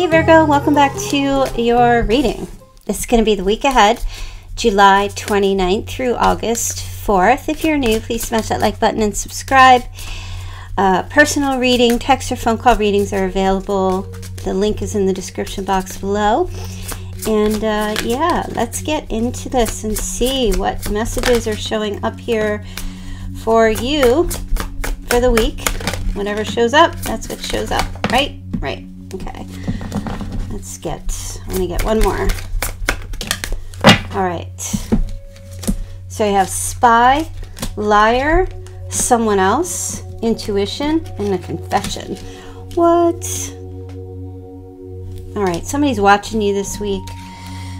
Hey Virgo, welcome back to your reading. This is going to be the week ahead, July 29th through August 4th. If you're new, please smash that like button and subscribe. Uh, personal reading, text or phone call readings are available. The link is in the description box below. And uh, yeah, let's get into this and see what messages are showing up here for you for the week. Whatever shows up, that's what shows up, right? Right. Okay. Let's get, let me get one more. All right. So you have spy, liar, someone else, intuition, and a confession. What? All right. Somebody's watching you this week.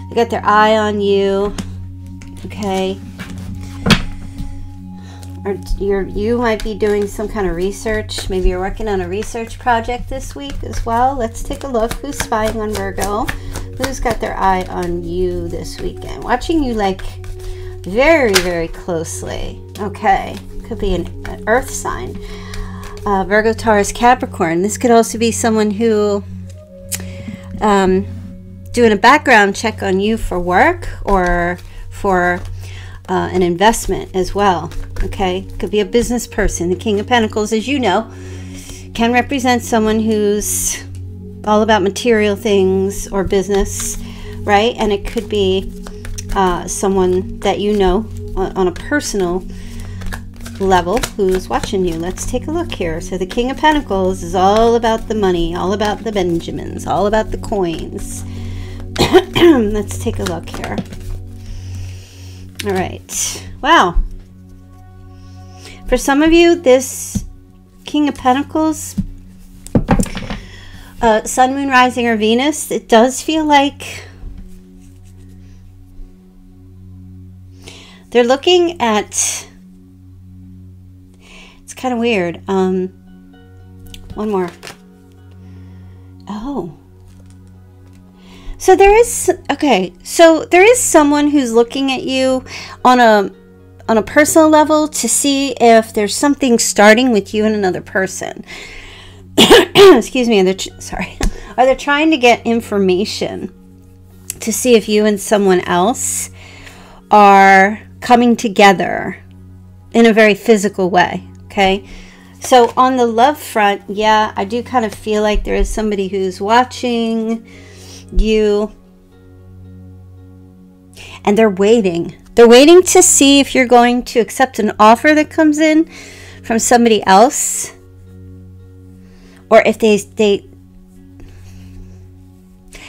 They got their eye on you. Okay or you're, you might be doing some kind of research. Maybe you're working on a research project this week as well. Let's take a look. Who's spying on Virgo? Who's got their eye on you this weekend? Watching you like very, very closely. Okay. Could be an, an earth sign. Uh, Virgo, Taurus, Capricorn. This could also be someone who um, doing a background check on you for work or for uh, an investment as well. Okay, could be a business person. The King of Pentacles, as you know, can represent someone who's all about material things or business, right? And it could be uh, someone that you know on, on a personal level who's watching you. Let's take a look here. So the King of Pentacles is all about the money, all about the Benjamins, all about the coins. Let's take a look here. All right. Wow. For some of you, this King of Pentacles, uh, Sun, Moon, Rising, or Venus, it does feel like they're looking at. It's kind of weird. Um, one more. Oh. So there is okay. So there is someone who's looking at you on a on a personal level to see if there's something starting with you and another person. Excuse me. They're sorry. Are they trying to get information to see if you and someone else are coming together in a very physical way? Okay. So on the love front, yeah, I do kind of feel like there is somebody who's watching you and they're waiting. They're waiting to see if you're going to accept an offer that comes in from somebody else or if they they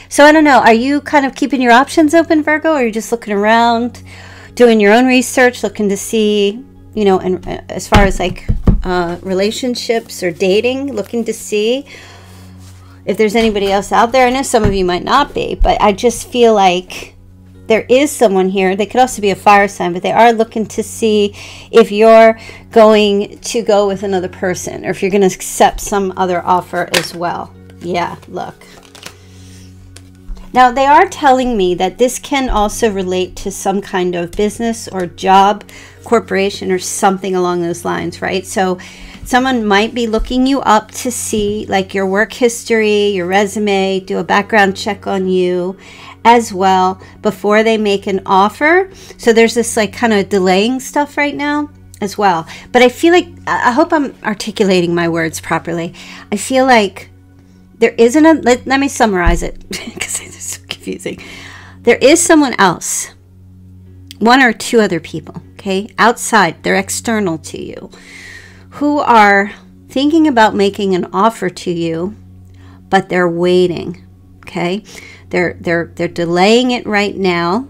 so I don't know. Are you kind of keeping your options open, Virgo, or are you just looking around, doing your own research, looking to see, you know, and uh, as far as like uh, relationships or dating, looking to see if there's anybody else out there. I know some of you might not be, but I just feel like there is someone here. They could also be a fire sign, but they are looking to see if you're going to go with another person or if you're going to accept some other offer as well. Yeah, look. Now, they are telling me that this can also relate to some kind of business or job, corporation, or something along those lines, right? So, Someone might be looking you up to see like your work history, your resume, do a background check on you as well before they make an offer. So there's this like kind of delaying stuff right now as well. But I feel like I hope I'm articulating my words properly. I feel like there isn't a let, let me summarize it because it's so confusing. There is someone else, one or two other people, okay, outside, they're external to you who are thinking about making an offer to you, but they're waiting. Okay? They're they're they're delaying it right now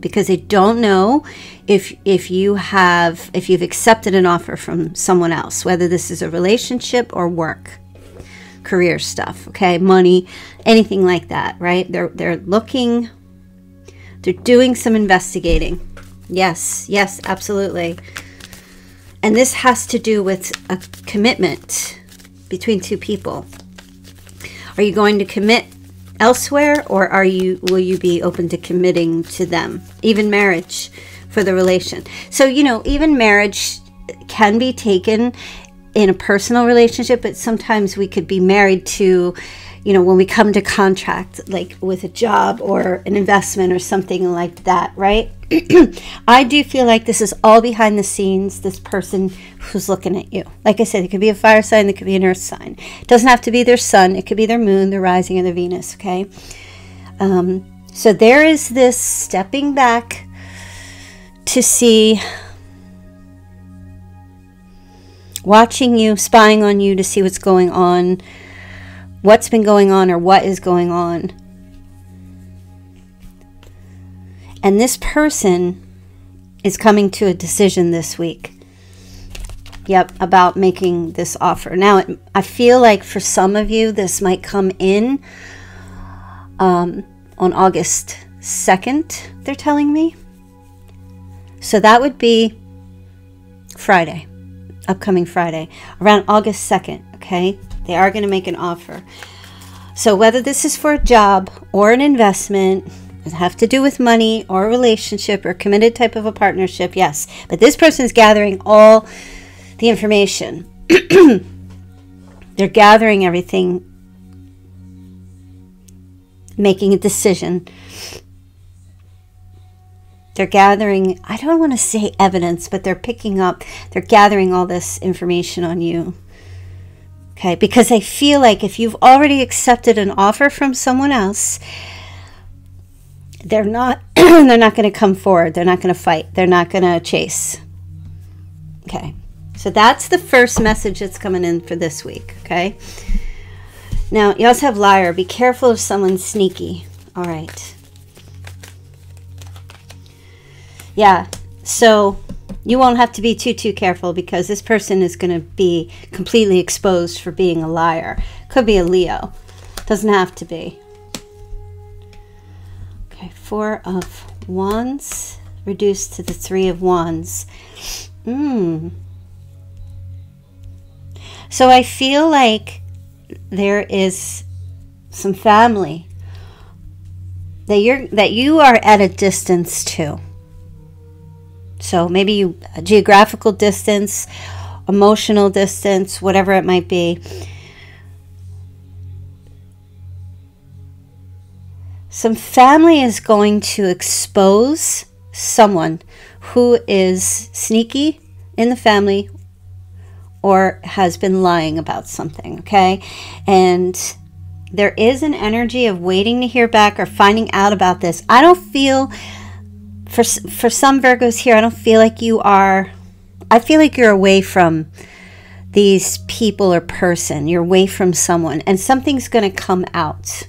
because they don't know if if you have if you've accepted an offer from someone else, whether this is a relationship or work, career stuff, okay? Money, anything like that, right? They're they're looking they're doing some investigating. Yes, yes, absolutely. And this has to do with a commitment between two people. Are you going to commit elsewhere or are you will you be open to committing to them? Even marriage for the relation. So, you know, even marriage can be taken in a personal relationship, but sometimes we could be married to, you know, when we come to contract, like with a job or an investment or something like that, right? I do feel like this is all behind the scenes, this person who's looking at you. Like I said, it could be a fire sign, it could be an earth sign. It doesn't have to be their sun, it could be their moon, their rising, or their Venus, okay? Um, so there is this stepping back to see watching you, spying on you to see what's going on, what's been going on, or what is going on. And this person is coming to a decision this week. Yep, about making this offer. Now, I feel like for some of you, this might come in um, on August 2nd, they're telling me. So that would be Friday upcoming Friday, around August 2nd, okay? They are going to make an offer. So whether this is for a job or an investment, it have to do with money or relationship or committed type of a partnership, yes. But this person is gathering all the information. They're gathering everything, making a decision they're gathering, I don't want to say evidence, but they're picking up, they're gathering all this information on you. Okay, because I feel like if you've already accepted an offer from someone else, they're not they're not going to come forward. They're not going to fight. They're not going to chase. Okay. So that's the first message that's coming in for this week, okay? Now, you also have liar. Be careful if someone's sneaky. All right. yeah so you won't have to be too too careful because this person is going to be completely exposed for being a liar. Could be a leo. Doesn't have to be. Okay four of wands reduced to the three of wands. Mm. so i feel like there is some family that you're that you are at a distance to so maybe you geographical distance, emotional distance, whatever it might be. Some family is going to expose someone who is sneaky in the family or has been lying about something, okay? And there is an energy of waiting to hear back or finding out about this. I don't feel for for some Virgos here, I don't feel like you are. I feel like you're away from these people or person. You're away from someone, and something's going to come out.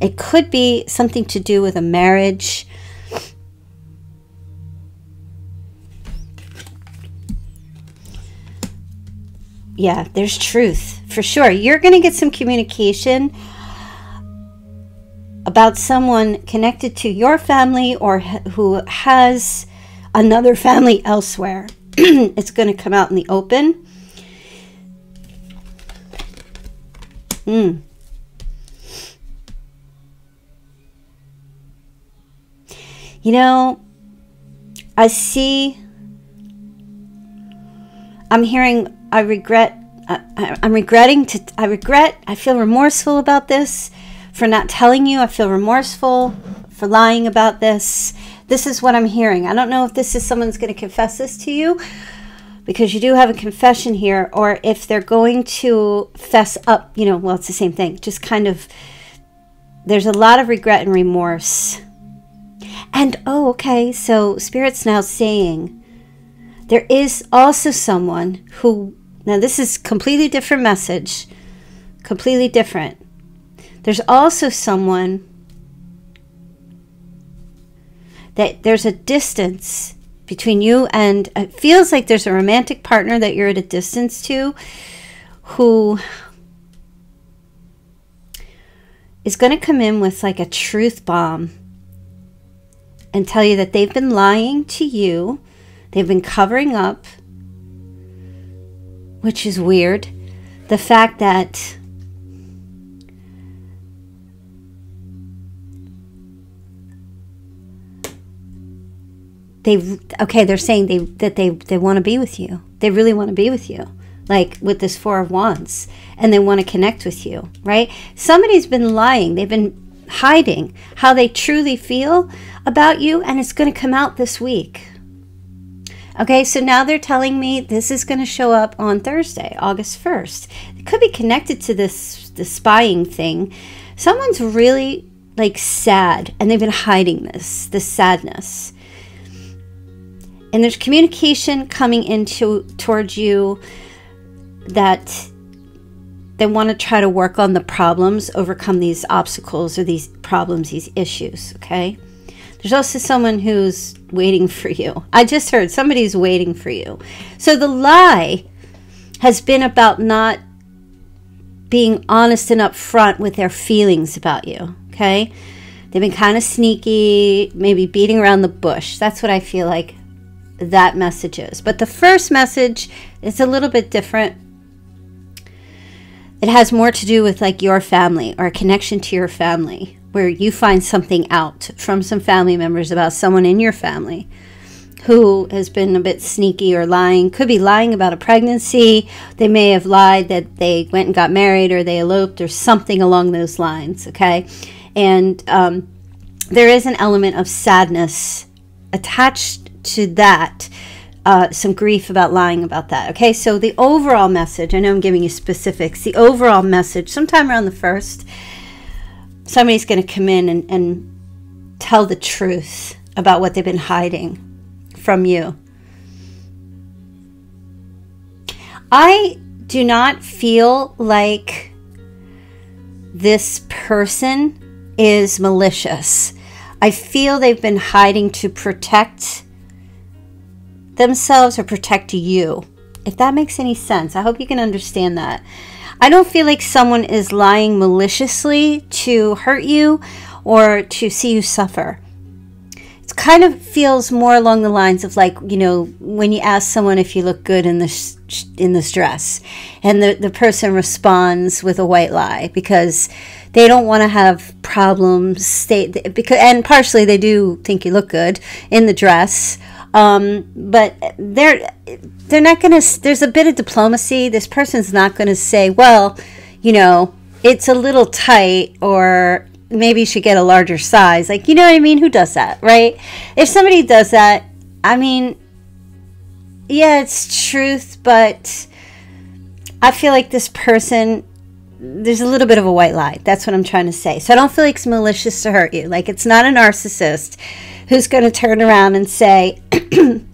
It could be something to do with a marriage. Yeah, there's truth for sure. You're going to get some communication about someone connected to your family or who has another family elsewhere. it's going to come out in the open. Hmm. You know, I see, I'm hearing, I regret, I, am regretting to, I regret, I feel remorseful about this for not telling you. I feel remorseful for lying about this. This is what I'm hearing. I don't know if this is someone's going to confess this to you because you do have a confession here, or if they're going to fess up, you know, well, it's the same thing. Just kind of, there's a lot of regret and remorse. And oh, okay, so Spirit's now saying there is also someone who, now this is completely different message, completely different. There's also someone that there's a distance between you and it feels like there's a romantic partner that you're at a distance to who is going to come in with like a truth bomb and tell you that they've been lying to you, they've been covering up, which is weird. The fact that they okay they're saying they that they they want to be with you they really want to be with you like with this Four of Wands, and they want to connect with you, right? Somebody's been lying. They've been hiding how they truly feel about you, and it's going to come out this week. Okay, so now they're telling me this is going to show up on Thursday, August 1st. It could be connected to this the spying thing. Someone's really like sad and they've been hiding this, the sadness. And there's communication coming into towards you that they want to try to work on the problems, overcome these obstacles or these problems, these issues, okay? There's also someone who's waiting for you. I just heard somebody's waiting for you. So the lie has been about not being honest and upfront with their feelings about you, okay? They've been kind of sneaky, maybe beating around the bush. That's what I feel like that message is. But the first message is a little bit different. It has more to do with like your family or a connection to your family where you find something out from some family members about someone in your family who has been a bit sneaky or lying. Could be lying about a pregnancy. They may have lied that they went and got married or they eloped or something along those lines, okay? And um, there is an element of sadness attached to that. Uh, some grief about lying about that. Okay, so the overall message, I know I'm giving you specifics, the overall message, sometime around the first, somebody's going to come in and, and tell the truth about what they've been hiding from you. I do not feel like this person is malicious. I feel they've been hiding to protect themselves or protect you. If that makes any sense, I hope you can understand that. I don't feel like someone is lying maliciously to hurt you or to see you suffer. It kind of feels more along the lines of like, you know, when you ask someone if you look good in this in this dress and the, the person responds with a white lie because they don't want to have problems they because and partially they do think you look good in the dress um, but they're they're not going to. There's a bit of diplomacy. This person's not going to say, "Well, you know, it's a little tight," or maybe you should get a larger size. Like, you know what I mean? Who does that, right? If somebody does that, I mean, yeah, it's truth, but I feel like this person there's a little bit of a white lie. That's what I'm trying to say. So I don't feel like it's malicious to hurt you. Like it's not a narcissist who's going to turn around and say,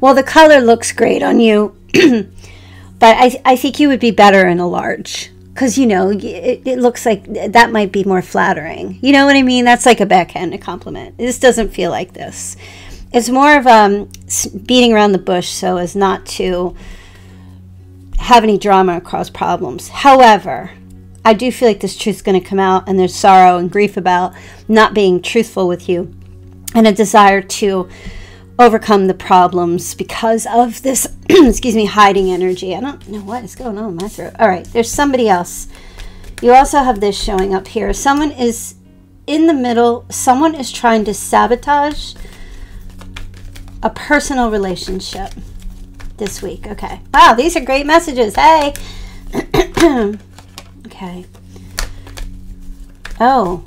well, the color looks great on you, but I, I think you would be better in a large. Because, you know, it, it looks like that might be more flattering. You know what I mean? That's like a backhanded compliment. This doesn't feel like this. It's more of um, beating around the bush so as not to have any drama or cause problems. However, I do feel like this truth is going to come out and there's sorrow and grief about not being truthful with you and a desire to overcome the problems because of this, excuse me, hiding energy. I don't know what is going on in my throat. All right, there's somebody else. You also have this showing up here. Someone is in the middle, someone is trying to sabotage a personal relationship this week. Okay. Wow, these are great messages. Hey. okay. Oh,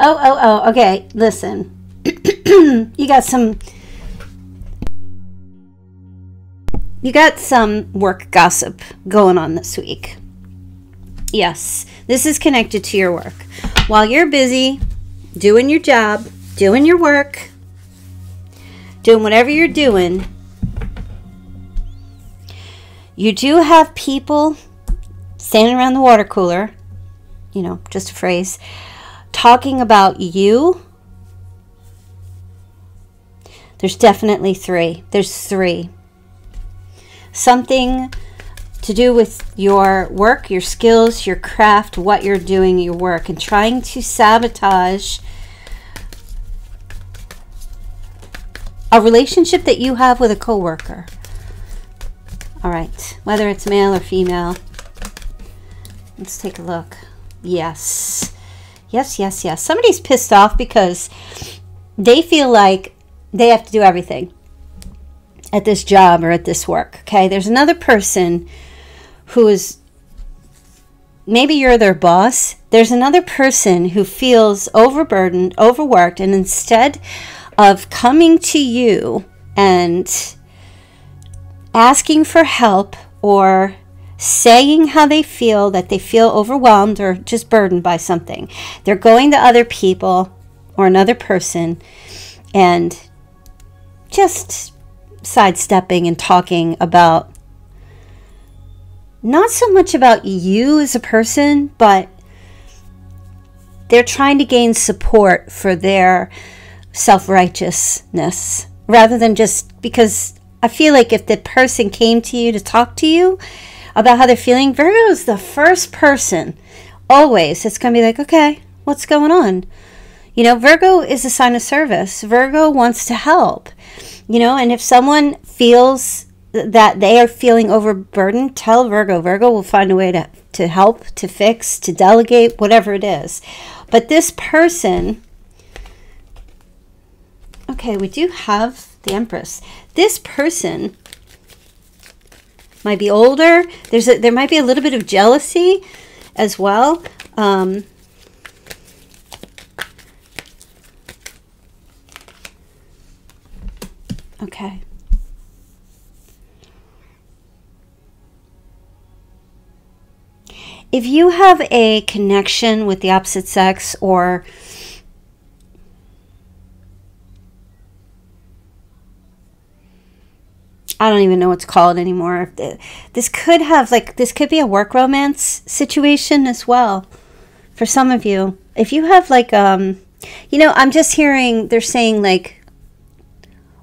Oh, oh, oh, okay. Listen. you got some. You got some work gossip going on this week. Yes, this is connected to your work. While you're busy doing your job, doing your work, doing whatever you're doing, you do have people standing around the water cooler, you know, just a phrase, talking about you, there's definitely three. There's three. Something to do with your work, your skills, your craft, what you're doing, your work, and trying to sabotage a relationship that you have with a coworker. All right, whether it's male or female. Let's take a look. Yes. Yes, yes, yes. Somebody's pissed off because they feel like they have to do everything. at this job or at this work. Okay. There's another person who is maybe you're their boss. There's another person who feels overburdened, overworked, and instead of coming to you and asking for help or saying how they feel, that they feel overwhelmed or just burdened by something, they're going to other people or another person and just sidestepping and talking about not so much about you as a person, but they're trying to gain support for their self righteousness rather than just because I feel like if the person came to you to talk to you about how they're feeling, Virgo is the first person always that's going to be like, okay, what's going on? You know, Virgo is a sign of service. Virgo wants to help. You know, and if someone feels that they are feeling overburdened, tell Virgo. Virgo will find a way to, to help, to fix, to delegate, whatever it is. But this person, okay, we do have the Empress. This person might be older. There's a, there might be a little bit of jealousy as well. Um, okay. If you have a connection with the opposite sex or I don't even know what to call it anymore. This could have like this could be a work romance situation as well for some of you. If you have like um you know, I'm just hearing they're saying like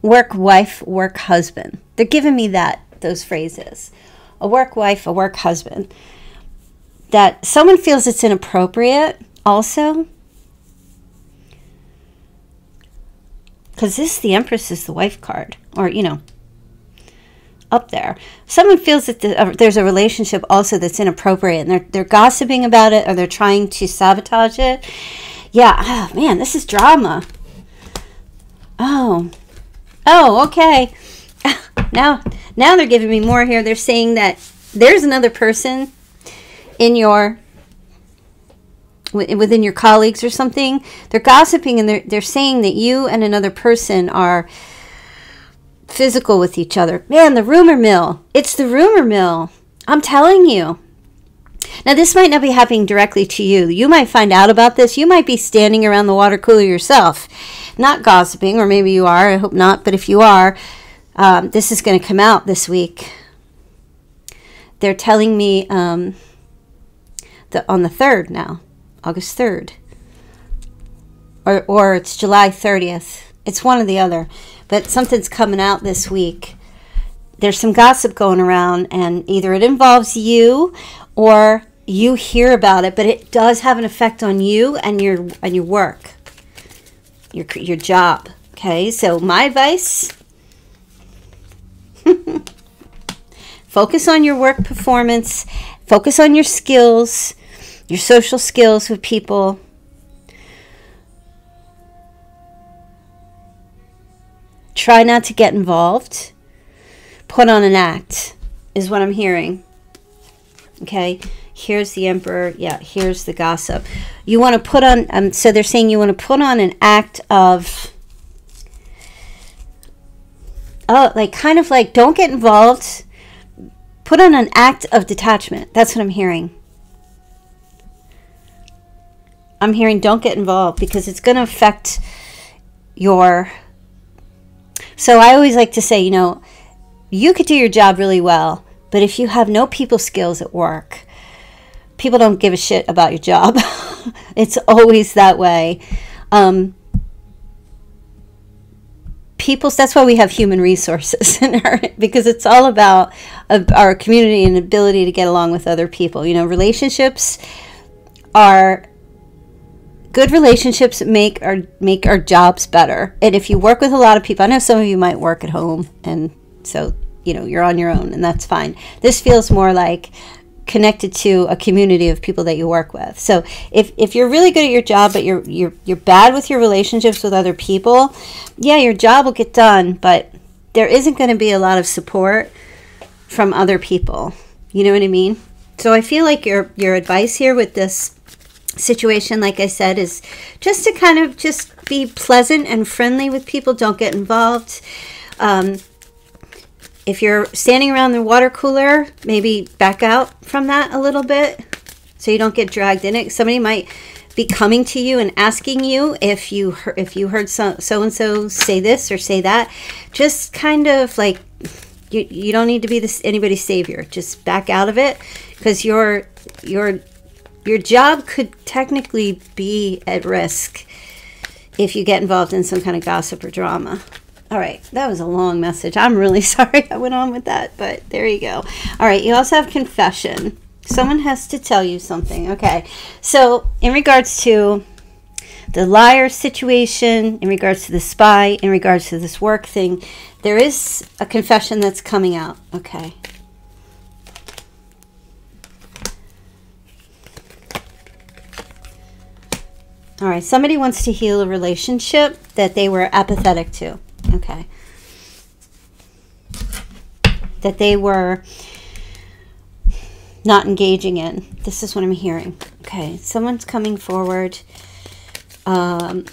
work wife, work husband. They're giving me that those phrases. A work wife, a work husband. That someone feels it's inappropriate also. Cuz this the Empress is the wife card or you know, up there. Someone feels that the, uh, there's a relationship also that's inappropriate and they're, they're gossiping about it or they're trying to sabotage it. Yeah, oh, man, this is drama. Oh, oh, okay. now, now they're giving me more here. They're saying that there's another person in your within your colleagues or something. They're gossiping and they're they're saying that you and another person are physical with each other. Man, the rumor mill. It's the rumor mill. I'm telling you. Now, this might not be happening directly to you. You might find out about this. You might be standing around the water cooler yourself, not gossiping, or maybe you are. I hope not. But if you are, um, this is going to come out this week. They're telling me um, the, on the 3rd now, August 3rd. Or, or it's July 30th. It's one or the other but something's coming out this week. There's some gossip going around, and either it involves you or you hear about it, but it does have an effect on you and your and your work, your your job. Okay, so my advice: focus on your work performance, focus on your skills, your social skills with people Try not to get involved. Put on an act, is what I'm hearing. Okay, here's the emperor. Yeah, here's the gossip. You want to put on, um, so they're saying you want to put on an act of, oh, like kind of like don't get involved. Put on an act of detachment. That's what I'm hearing. I'm hearing don't get involved because it's going to affect your so I always like to say, you know, you could do your job really well, but if you have no people skills at work, people don't give a shit about your job. it's always that way. Um, people that's why we have human resources in our, because it's all about our community and ability to get along with other people you know relationships are good relationships make our make our jobs better. And if you work with a lot of people, I know some of you might work at home and so you know you're on your own and that's fine. This feels more like connected to a community of people that you work with. So if, if you're really good at your job but you're you're you're bad with your relationships with other people, yeah, your job will get done, but there isn't going to be a lot of support from other people. You know what I mean? So I feel like your your advice here with this situation, like I said, is just to kind of just be pleasant and friendly with people. Don't get involved. Um, if you're standing around the water cooler, maybe back out from that a little bit so you don't get dragged in it. Somebody might be coming to you and asking you if you if you heard so so and so say this or say that. Just kind of like you you don't need to be this anybody's savior. Just back out of it because your your your job could technically be at risk if you get involved in some kind of gossip or drama. All right, that was a long message. I'm really sorry I went on with that, but there you go. All right, you also have confession. Someone has to tell you something. Okay, so in regards to the liar situation, in regards to the spy, in regards to this work thing, there is a confession that's coming out. Okay. All right, somebody wants to heal a relationship that they were apathetic to. Okay. That they were not engaging in. This is what I'm hearing. Okay, someone's coming forward. Um,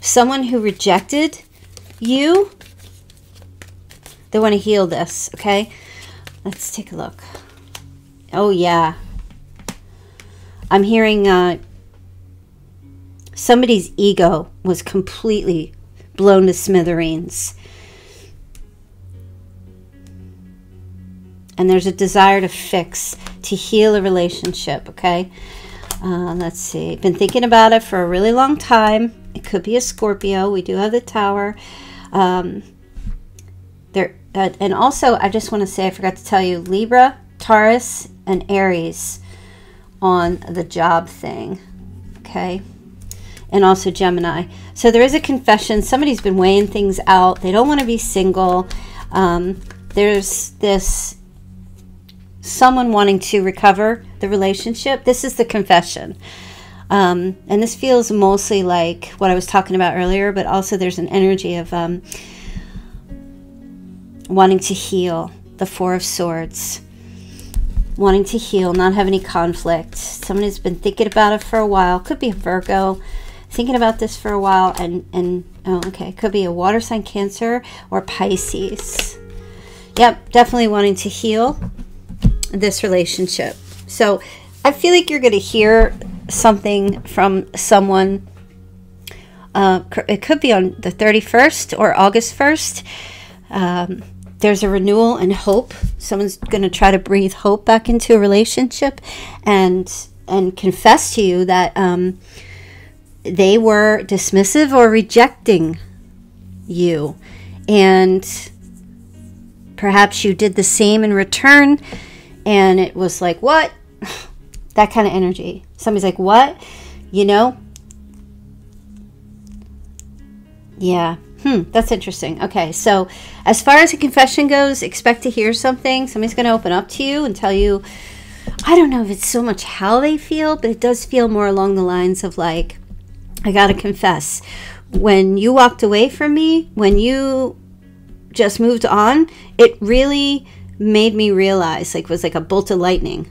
someone who rejected you. They want to heal this, okay? Let's take a look. Oh, yeah. I'm hearing uh, somebody's ego was completely blown to smithereens. And there's a desire to fix, to heal a relationship, okay? Uh, let's see. Been thinking about it for a really long time. It could be a Scorpio. We do have the Tower. Um, there, uh, and also, I just want to say, I forgot to tell you, Libra, Taurus, and Aries on the job thing. Okay and also Gemini. So there is a confession. Somebody's been weighing things out. They don't want to be single. Um, there's this someone wanting to recover the relationship. This is the confession. Um, and this feels mostly like what I was talking about earlier, but also there's an energy of um, wanting to heal the Four of Swords, wanting to heal, not have any conflict. Someone has been thinking about it for a while. Could be a Virgo, thinking about this for a while and, and oh, okay, could be a water sign Cancer or Pisces. Yep, definitely wanting to heal this relationship. So I feel like you're going to hear something from someone. Uh, it could be on the 31st or August 1st. Um, there's a renewal and hope. Someone's going to try to breathe hope back into a relationship and and confess to you that um, they were dismissive or rejecting you. And perhaps you did the same in return. And it was like, what? that kind of energy. Somebody's like, what? You know? Yeah. Hmm, that's interesting. Okay, so as far as a confession goes, expect to hear something. Somebody's going to open up to you and tell you, I don't know if it's so much how they feel, but it does feel more along the lines of like, I got to confess, when you walked away from me, when you just moved on, it really made me realize like was like a bolt of lightning.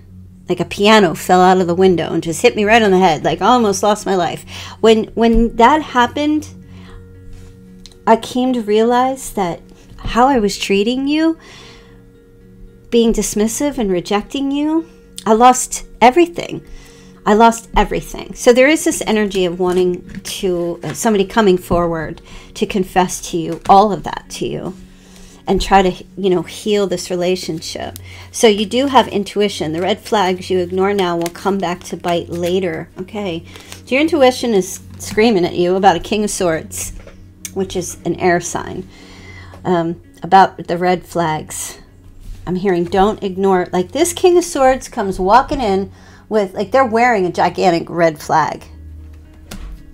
Like a piano fell out of the window and just hit me right on the head. Like I almost lost my life. When when that happened, I came to realize that how I was treating you, being dismissive and rejecting you, I lost everything. I lost everything. So there is this energy of wanting to, uh, somebody coming forward to confess to you all of that to you and try to, you know, heal this relationship. So you do have intuition. The red flags you ignore now will come back to bite later. Okay. So your intuition is screaming at you about a King of Swords, which is an air sign, um, about the red flags. I'm hearing don't ignore, like this King of Swords comes walking in with like they're wearing a gigantic red flag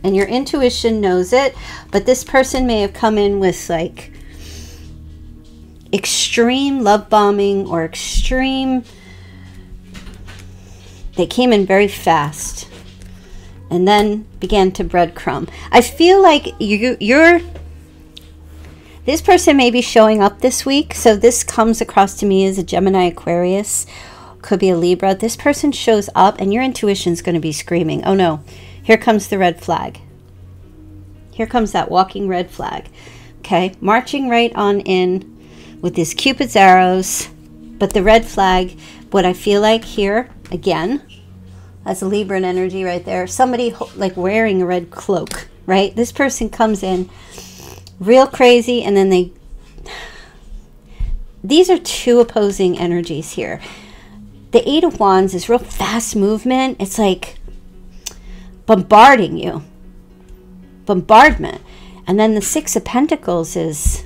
and your intuition knows it but this person may have come in with like extreme love bombing or extreme they came in very fast and then began to breadcrumb i feel like you you're This person may be showing up this week. So this comes across to me as a Gemini Aquarius. Could be a Libra. This person shows up and your intuition is going to be screaming, oh no, here comes the red flag. Here comes that walking red flag. Okay, marching right on in with these Cupid's arrows. But the red flag, what I feel like here, again, as a Libran energy right there, somebody like wearing a red cloak, right? This person comes in real crazy and then they these are two opposing energies here. The Eight of Wands is real fast movement. It's like bombarding you. Bombardment. And then the Six of Pentacles is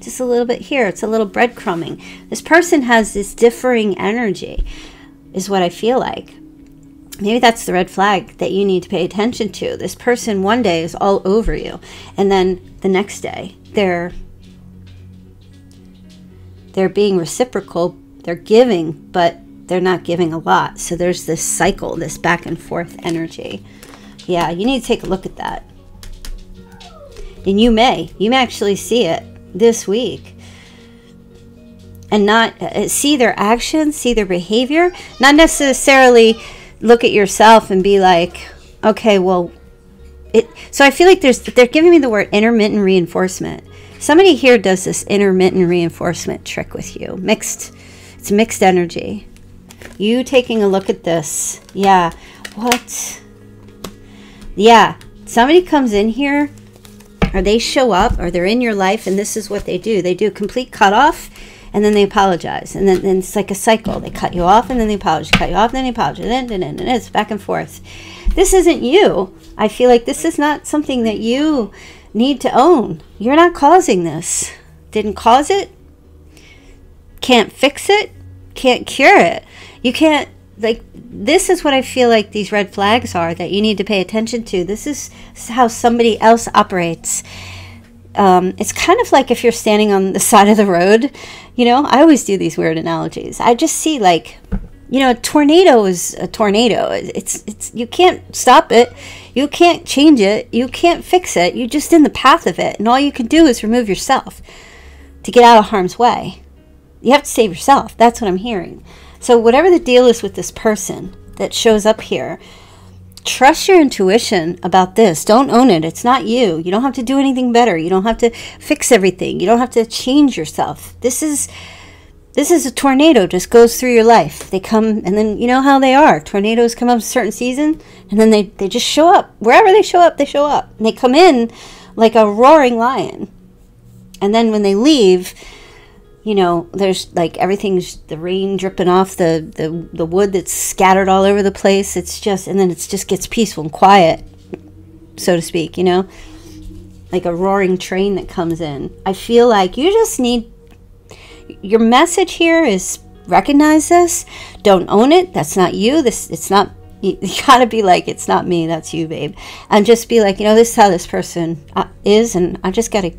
just a little bit here. It's a little breadcrumbing. This person has this differing energy, is what I feel like. Maybe that's the red flag that you need to pay attention to. This person one day is all over you, and then the next day they're they're being reciprocal, they're giving, but they're not giving a lot. So there's this cycle, this back and forth energy. Yeah, you need to take a look at that. And you may, you may actually see it this week and not uh, see their actions, see their behavior, not necessarily look at yourself and be like, okay, well, it. So I feel like there's they're giving me the word intermittent reinforcement. Somebody here does this intermittent reinforcement trick with you. Mixed, it's mixed energy. You taking a look at this, yeah. What? Yeah, somebody comes in here or they show up or they're in your life and this is what they do. They do a complete cutoff and then they apologize. And then, then it's like a cycle. They cut you off and then they apologize. Cut you off and then they apologize. And then, and then it's back and forth. This isn't you. I feel like this is not something that you need to own. You're not causing this. Didn't cause it can't fix it can't cure it you can't like this is what I feel like these red flags are that you need to pay attention to. This is how somebody else operates. Um, it's kind of like if you're standing on the side of the road. You know, I always do these weird analogies. I just see like, you know, a tornado is a tornado. It's it's you can't stop it, you can't change it, you can't fix it. You're just in the path of it, and all you can do is remove yourself to get out of harm's way. You have to save yourself. That's what I'm hearing. So, whatever the deal is with this person that shows up here, trust your intuition about this. Don't own it. It's not you. You don't have to do anything better. You don't have to fix everything. You don't have to change yourself. This is this is a tornado just goes through your life. They come and then you know how they are. Tornadoes come up a certain season and then they, they just show up. Wherever they show up, they show up. And they come in like a roaring lion. And then when they leave, you know, there's like everything's the rain dripping off the, the, the wood that's scattered all over the place. It's just, and then it just gets peaceful and quiet, so to speak, you know, like a roaring train that comes in. I feel like you just need, your message here is recognize this, don't own it. That's not you. This, it's not you, gotta be like it's not me that's you babe and just be like you know this is how this person uh, is and i just gotta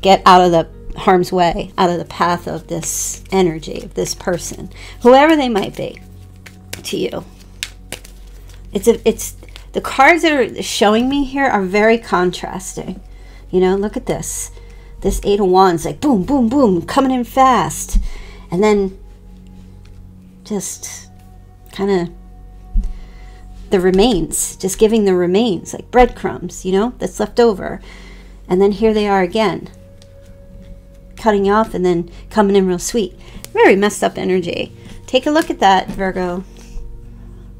get out of the harm's way, out of the path of this energy, of this person, whoever they might be to you. It's a, it's the cards that are showing me here are very contrasting. You know, look at this. This Eight of Wands, like boom, boom, boom, coming in fast. And then just kind of the remains, just giving the remains, like breadcrumbs, you know, that's left over. And then here they are again cutting you off and then coming in real sweet. Very messed up energy. Take a look at that, Virgo.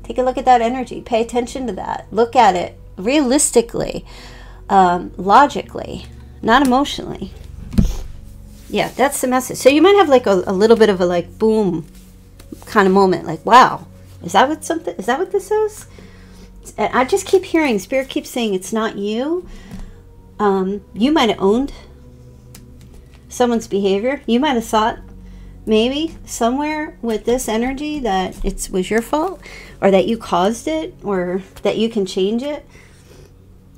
Take a look at that energy. Pay attention to that. Look at it realistically, um, logically, not emotionally. Yeah, that's the message. So you might have like a, a little bit of a like boom kind of moment, like wow, is that what something? Is that what this is? And I just keep hearing spirit keeps saying it's not you. Um, you might have owned someone's behavior. You might have thought maybe somewhere with this energy that it was your fault or that you caused it or that you can change it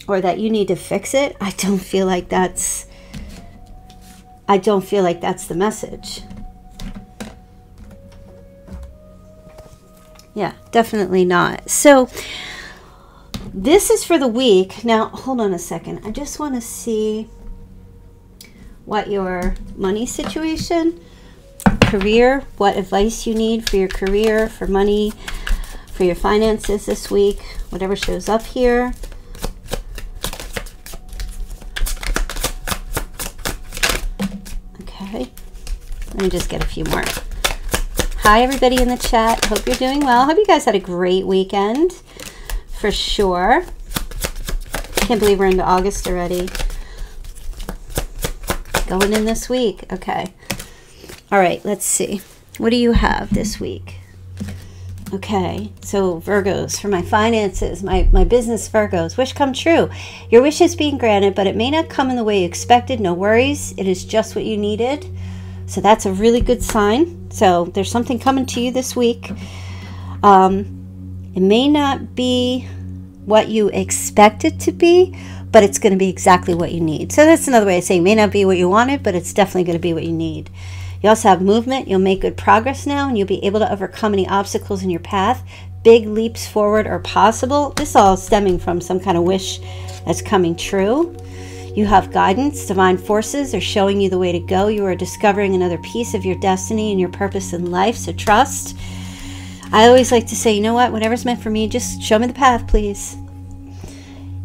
or that you need to fix it. I don't feel like that's I don't feel like that's the message. Yeah, definitely not. So this is for the week. Now, hold on a second. I just want to see what your money situation, career, what advice you need for your career, for money, for your finances this week, whatever shows up here. Okay, let me just get a few more. Hi, everybody in the chat. Hope you're doing well. Hope you guys had a great weekend for sure. I can't believe we're into August already. Going in this week. Okay. All right, let's see. What do you have this week? Okay, so Virgos, for my finances, my, my business Virgos, wish come true. Your wish is being granted, but it may not come in the way you expected. No worries. It is just what you needed. So that's a really good sign. So there's something coming to you this week. Um, it may not be what you expect it to be, but it's going to be exactly what you need. So that's another way of saying it may not be what you wanted, but it's definitely going to be what you need. You also have movement. You'll make good progress now, and you'll be able to overcome any obstacles in your path. Big leaps forward are possible. This all stemming from some kind of wish that's coming true. You have guidance. Divine forces are showing you the way to go. You are discovering another piece of your destiny and your purpose in life. So trust. I always like to say, you know what? Whatever's meant for me, just show me the path, please.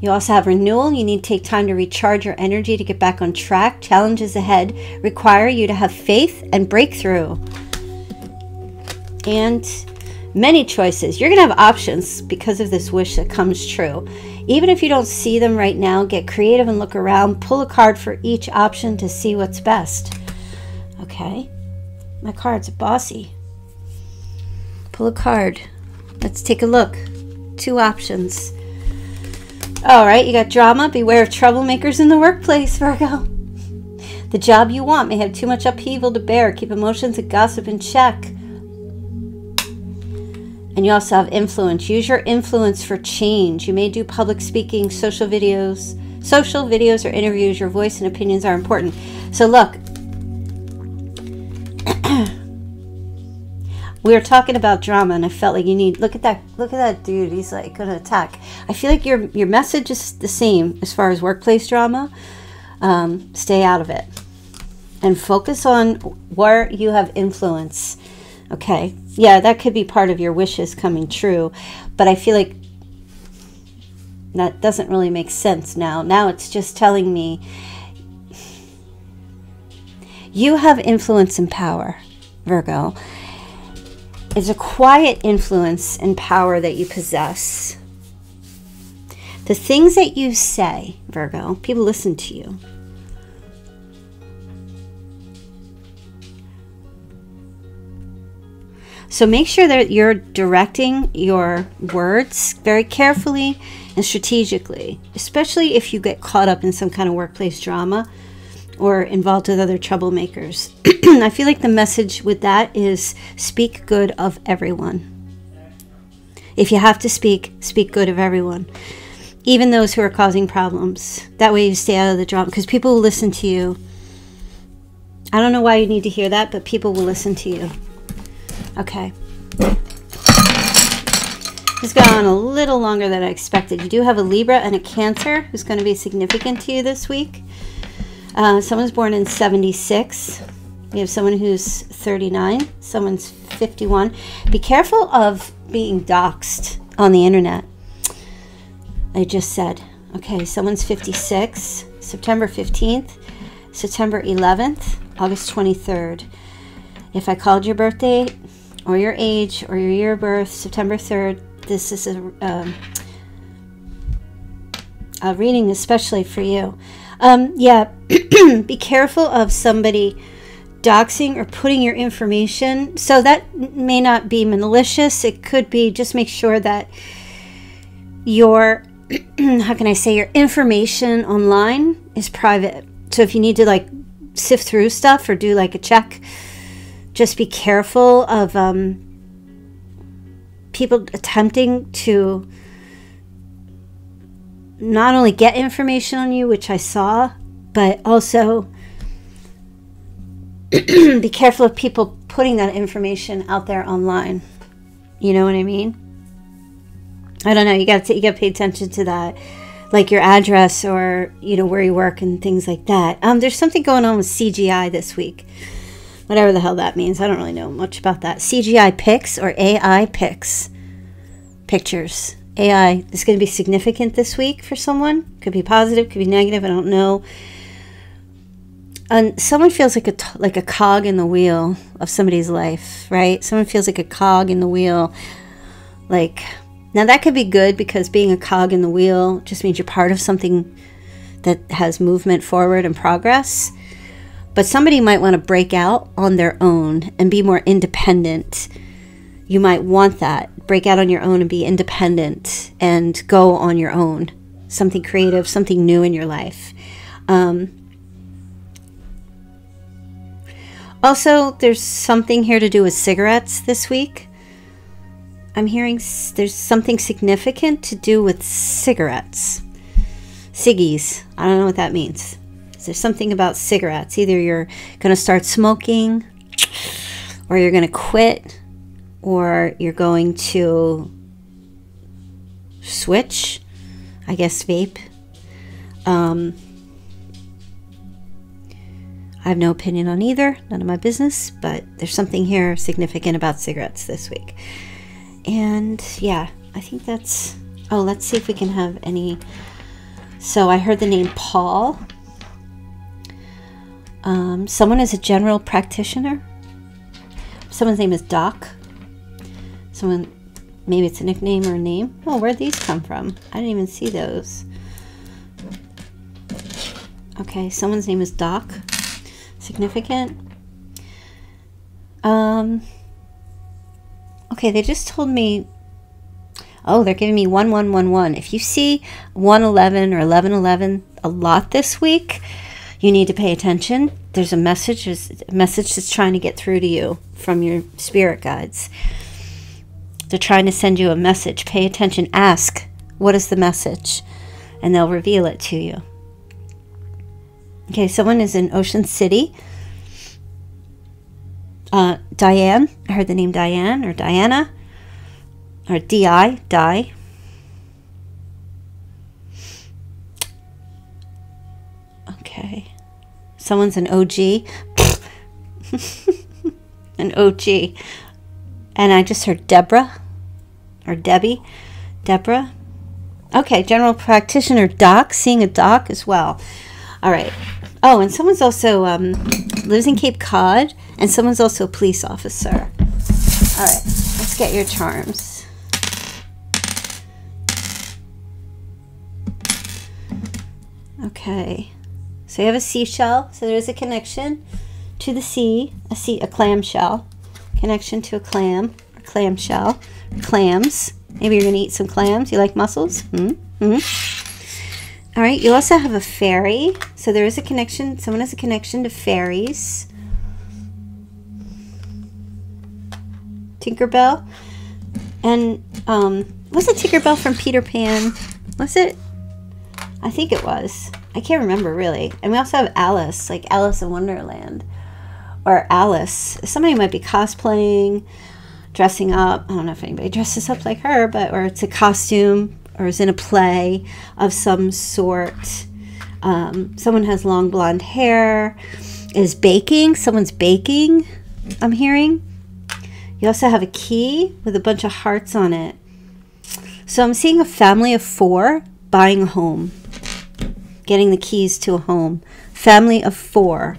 You also have renewal. You need to take time to recharge your energy to get back on track. Challenges ahead require you to have faith and breakthrough. And many choices. You're going to have options because of this wish that comes true. Even if you don't see them right now, get creative and look around. Pull a card for each option to see what's best. Okay. My card's bossy. Pull a card. Let's take a look. Two options. All right, you got drama. Beware of troublemakers in the workplace, Virgo. The job you want may have too much upheaval to bear. Keep emotions and gossip in check. And you also have influence. Use your influence for change. You may do public speaking, social videos, social videos or interviews. Your voice and opinions are important. So look, we were talking about drama and I felt like you need look at that look at that dude. He's like gonna attack. I feel like your your message is the same as far as workplace drama. Um, stay out of it. And focus on where you have influence. Okay yeah, that could be part of your wishes coming true. But I feel like that doesn't really make sense now. Now it's just telling me you have influence and power, Virgo. It's a quiet influence and power that you possess. The things that you say, Virgo, people listen to you. So make sure that you're directing your words very carefully and strategically, especially if you get caught up in some kind of workplace drama or involved with other troublemakers. I feel like the message with that is speak good of everyone. If you have to speak, speak good of everyone, even those who are causing problems. That way you stay out of the drama because people will listen to you. I don't know why you need to hear that, but people will listen to you. Okay. It's gone a little longer than I expected. You do have a Libra and a Cancer who's going to be significant to you this week. Uh, someone's born in 76. We have someone who's 39. Someone's 51. Be careful of being doxxed on the internet. I just said. Okay, someone's 56. September 15th, September 11th, August 23rd. If I called your birthday, or your age or your year of birth, September 3rd, this is a, um, a reading especially for you. Um, yeah, be careful of somebody doxing or putting your information. So that may not be malicious. It could be just make sure that your, how can I say, your information online is private. So if you need to like sift through stuff or do like a check, just be careful of um, people attempting to not only get information on you, which I saw, but also be careful of people putting that information out there online. You know what I mean? I don't know. You got to you got to pay attention to that. like your address or you know where you work and things like that. Um, there's something going on with CGI this week, whatever the hell that means. I don't really know much about that. CGI pics or AI pics, pictures. AI is going to be significant this week for someone. Could be positive, could be negative. I don't know. And someone feels like a like a cog in the wheel of somebody's life, right? Someone feels like a cog in the wheel, like now, that could be good because being a cog in the wheel just means you're part of something that has movement forward and progress. But somebody might want to break out on their own and be more independent. You might want that. Break out on your own and be independent and go on your own. Something creative, something new in your life. Um, also, there's something here to do with cigarettes this week. I'm hearing there's something significant to do with cigarettes. Ciggies. I don't know what that means. Is there something about cigarettes? Either you're going to start smoking, or you're going to quit, or you're going to switch. I guess vape. Um, I have no opinion on either, none of my business, but there's something here significant about cigarettes this week. And yeah, I think that's. Oh, let's see if we can have any. So I heard the name Paul. Um, someone is a general practitioner. Someone's name is Doc. Someone, maybe it's a nickname or a name. Oh, where'd these come from? I didn't even see those. Okay, someone's name is Doc. Significant. Um, Okay, they just told me. Oh, they're giving me 1111. If you see 111 or 1111 a lot this week, you need to pay attention. There's a message, a message that's trying to get through to you from your spirit guides. They're trying to send you a message. Pay attention. Ask, what is the message? And they'll reveal it to you. Okay, someone is in Ocean City. Uh, Diane, I heard the name Diane or Diana or Di, Di. Okay. Someone's an OG. an OG. And I just heard Deborah or Debbie. Deborah. Okay, general practitioner doc, seeing a doc as well. All right. Oh, and someone's also um, lives in Cape Cod, and someone's also a police officer. All right, let's get your charms. Okay, so you have a seashell, so there's a connection to the sea, a sea, a clam shell, connection to a clam, clam shell, clams. Maybe you're gonna eat some clams. You like mussels? Mm hmm. All right, you also have a fairy. So there is a connection, someone has a connection to fairies. Tinkerbell. And um, was it Tinkerbell from Peter Pan? Was it? I think it was. I can't remember really. And we also have Alice, like Alice in Wonderland. Or Alice. Somebody might be cosplaying, dressing up. I don't know if anybody dresses up like her, but or it's a costume or is in a play of some sort. Um, someone has long blonde hair, is baking. Someone's baking, I'm hearing. You also have a key with a bunch of hearts on it. So I'm seeing a family of four buying a home, getting the keys to a home. Family of four.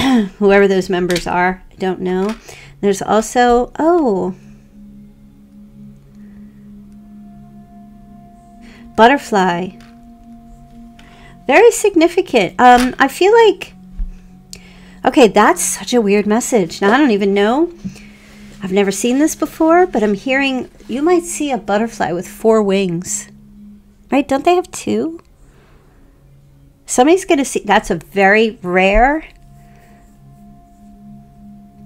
Whoever those members are, I don't know. There's also, oh, butterfly. Very significant. Um, I feel like, okay, that's such a weird message. Now, I don't even know. I've never seen this before, but I'm hearing you might see a butterfly with four wings. Right? Don't they have two? Somebody's going to see. That's a very rare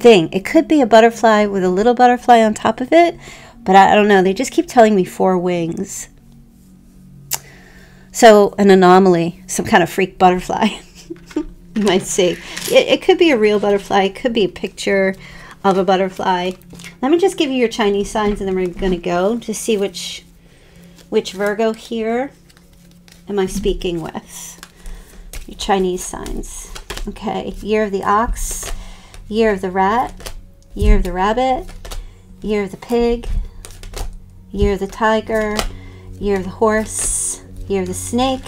thing. It could be a butterfly with a little butterfly on top of it, but I, don't know. They just keep telling me four wings. So, an anomaly, some kind of freak butterfly, you might see. It, it could be a real butterfly, it could be a picture of a butterfly. Let me just give you your Chinese signs and then we're going to go to see which which Virgo here am I speaking with? Your Chinese signs. Okay, year of the ox, year of the rat, year of the rabbit, year of the pig, year of the tiger, year of the horse, year of the snake,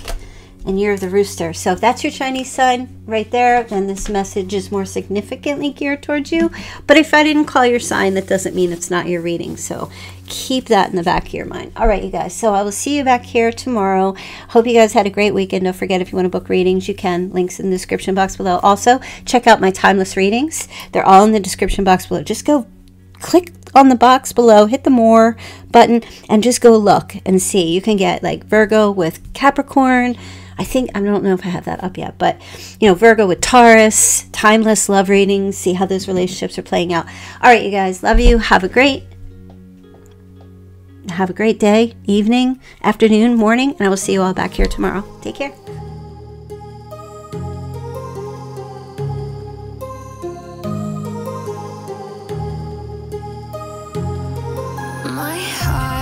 and year of the rooster. So if that's your Chinese sign right there, then this message is more significantly geared towards you. But if I didn't call your sign, that doesn't mean it's not your reading. So keep that in the back of your mind. All right, you guys. So I will see you back here tomorrow. Hope you guys had a great weekend. Don't forget if you want to book readings, you can. Links in the description box below. Also, check out my timeless readings. They're all in the description box below. Just go click on the box below, hit the more button, and just go look and see. You can get like Virgo with Capricorn. I think, I don't know if I have that up yet, but you know, Virgo with Taurus, timeless love readings, see how those relationships are playing out. All right, you guys, love you. Have a great have a great day, evening, afternoon, morning, and I will see you all back here tomorrow. Take care. My heart